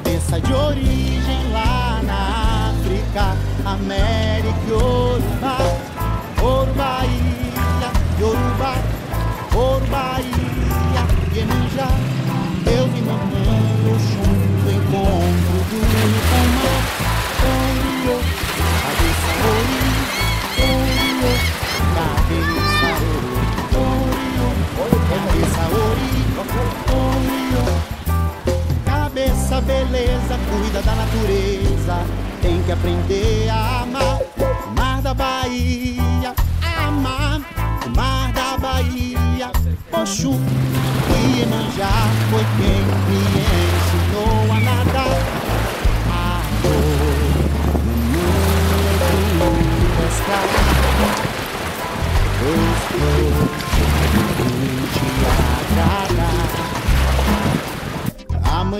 cabeça de origem lá na África, América e Yoruba, Orubaia, Yoruba, Orubaia, Iemanjá. Cuida da natureza tem que aprender a amar. O mar da Bahia, amar. O mar da Bahia, Oxum e Iemanjá foi quem me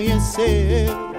Amanheceu